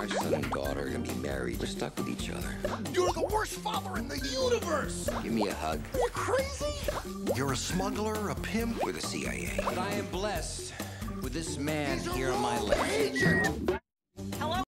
Our son and daughter are gonna be married. We're stuck with each other. You're the worst father in the universe! Give me a hug. You're crazy? You're a smuggler, a pimp? We're the CIA. But I am blessed with this man He's here on my left. Agent. Hello?